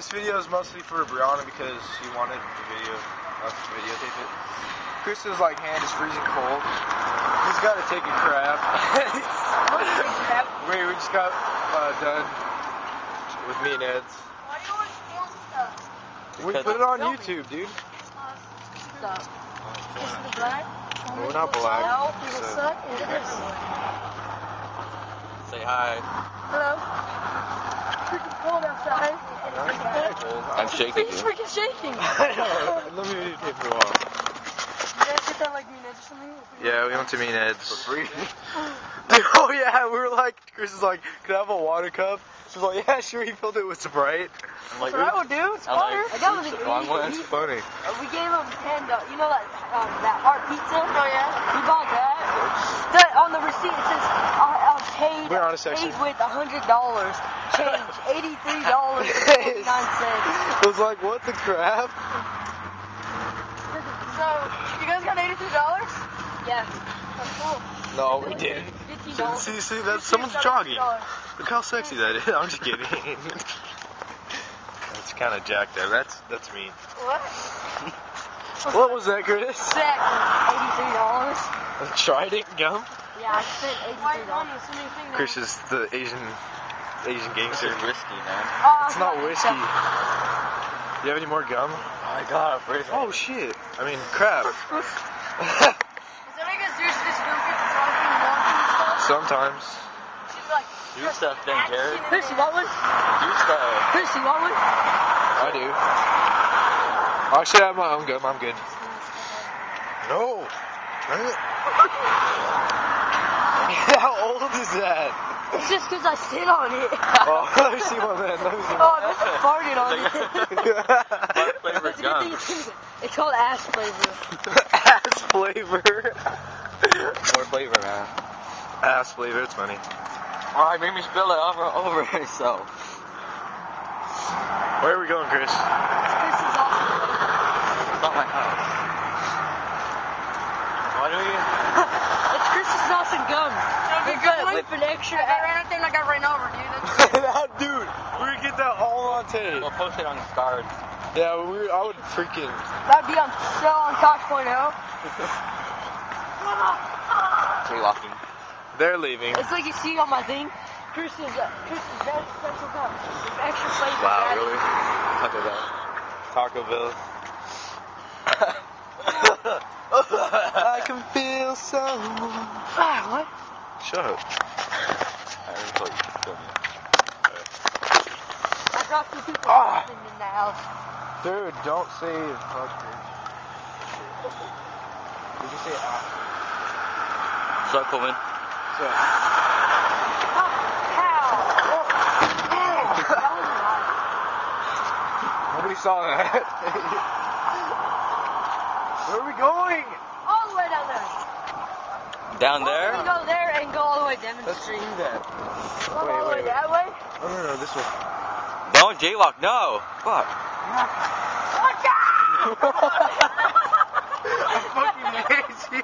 this video is mostly for Brianna because she wanted the video, us to videotape it. Kristen's like hand is freezing cold. He's got to take a crap. Wait, we just got uh, done with me and Ed's. Why you always steal stuff? We put it on YouTube, dude. Stuff. Is it black? No, we're not black. No, so- suck. It is. Say hi. Hello. Freaking cold outside. I'm shaking He's freaking shaking. Let me videotape for a while. You guys get that like me and Ed or something? Yeah, we went to me and Ed's. For free. Dude, oh yeah, we were like, Chris is like, could I have a water cup? She's like, yeah, sure. He filled it with Sprite. I'm like, That's what I would do. It's I'm water. like, I got oops, the wrong one. It's funny. Uh, we gave him ten dollars. You know that um, that heart pizza? Oh yeah. He bought that. The, on the receipt it says I, I paid We're on a section. paid with a hundred dollars change, eighty three dollars and nine cents. I was like, what the crap? So you guys got eighty three dollars? Yeah. That's cool. No, we didn't. Fifteen See, dollars. see, see, that's someone's jogging. Look how sexy that is. I'm just kidding. That's kind of jacked there. That's that's mean. What? What was that, Chris? Exactly. Eighty three dollars. Trident gum. Yeah, I spent eighty three dollars. Chris is the Asian Asian This gangster. is whiskey, man. Oh, It's not whiskey. Do you have any more gum? Oh my god, first. Oh shit! I mean, crap. Is that like a serious just goofy talking and stuff? Sometimes. Do stuff then, Jared. Chris, you want one? Do stuff. Chris, you want one? I do. I should have my own gum. I'm good. No. How old is that? It's just because I sit on it. Oh, let me see one then. Let me see Oh, one. I just farted on it. What flavor That's a good thing gum? it's- It's called ass flavor. Ass flavor. More flavor, man. Ass flavor. It's funny. Oh, you made me spill it over over myself. Where are we going, Chris? Chris is awesome. It's not my house. Why do we? It's Chris's awesome gum. With, with an extra. I ran up there and I got ran over, dude. that dude. We're gonna get that all on tape. We'll post it on Stars. Yeah, we. I would freaking. That'd be on sale on Cox.0. Jaywalking. They're leaving. It's like you see on my thing. Chris's, uh, Chris's best special gum. With extra flavor. Wow, added. really? Taco Bell. Taco Bell. I can feel someone. Ah, what? Shut up. I didn't put film yet. I dropped two people Ah. in the house. Dude, don't say husband. Did you say ah? What's up, Coleman? So, How? That was loud. nobody saw that. Where are we going? All the way down there. Down there? gonna go there and go all the way down the Let's street. do that. Go Wait, all the way wait, wait. that way. No, no, no, this way. Don't jaywalk. No. Fuck. Watch out! I fucking hate you.